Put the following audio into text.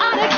ought to